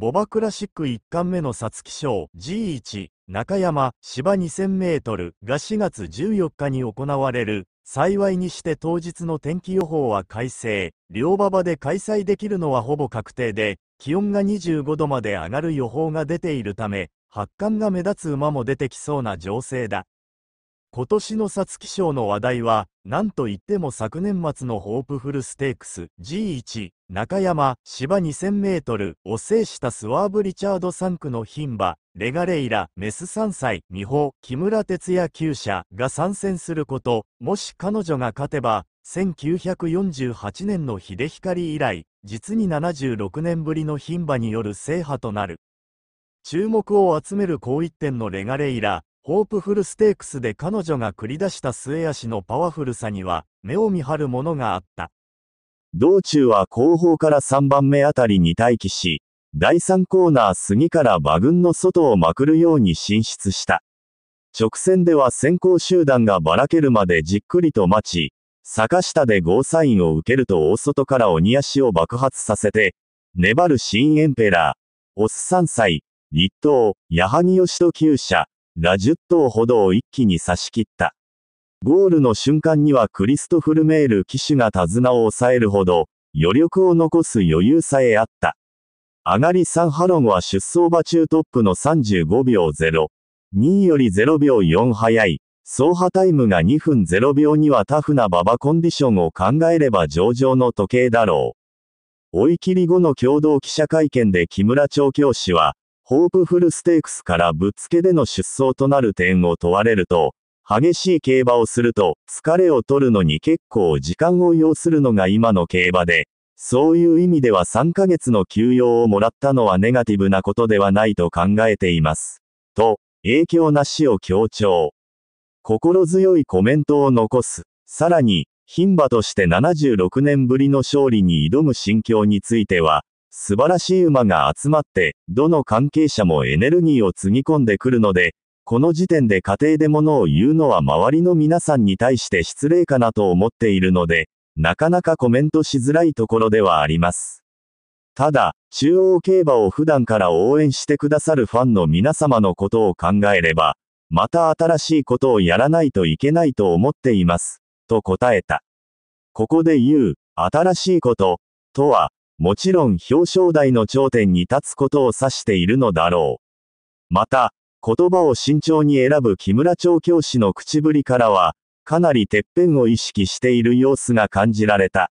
ボバクラシック1巻目の皐月賞 G1 中山芝2000メートルが4月14日に行われる。幸いにして当日の天気予報は快晴。両馬場で開催できるのはほぼ確定で、気温が25度まで上がる予報が出ているため、発汗が目立つ馬も出てきそうな情勢だ。今年の皐月賞の話題は、何といっても昨年末のホープフルステークス G1 中山芝2000メートルを制したスワーブ・リチャード3区の牝馬、レガレイラ、メス3歳、美穂、木村哲也厩舎が参戦すること、もし彼女が勝てば、1948年の秀光以来、実に76年ぶりの牝馬による制覇となる。注目を集める好一点のレガレイラ、ホープフルステークスで彼女が繰り出した末足のパワフルさには目を見張るものがあった。道中は後方から3番目あたりに待機し、第3コーナー過ぎから馬群の外をまくるように進出した。直線では先行集団がばらけるまでじっくりと待ち、坂下でゴーサインを受けると大外から鬼足を爆発させて、粘る新エンペラー、オス3歳、立東、矢作義人厩舎、ら10頭ほどを一気に差し切った。ゴールの瞬間にはクリストフルメール騎手が手綱を抑えるほど、余力を残す余裕さえあった。上がり3ハロンは出走馬中トップの35秒0。2位より0秒4早い。走破タイムが2分0秒にはタフな馬場コンディションを考えれば上々の時計だろう。追い切り後の共同記者会見で木村調教師は、ホープフルステークスからぶっつけでの出走となる点を問われると、激しい競馬をすると、疲れを取るのに結構時間を要するのが今の競馬で、そういう意味では3ヶ月の休養をもらったのはネガティブなことではないと考えています。と、影響なしを強調。心強いコメントを残す。さらに、牝馬として76年ぶりの勝利に挑む心境については、素晴らしい馬が集まって、どの関係者もエネルギーをつぎ込んでくるので、この時点で家庭で物を言うのは周りの皆さんに対して失礼かなと思っているので、なかなかコメントしづらいところではあります。ただ、中央競馬を普段から応援してくださるファンの皆様のことを考えれば、また新しいことをやらないといけないと思っています、と答えた。ここで言う、新しいこと、とは、もちろん表彰台の頂点に立つことを指しているのだろう。また、言葉を慎重に選ぶ木村調教師の口ぶりからは、かなりてっぺんを意識している様子が感じられた。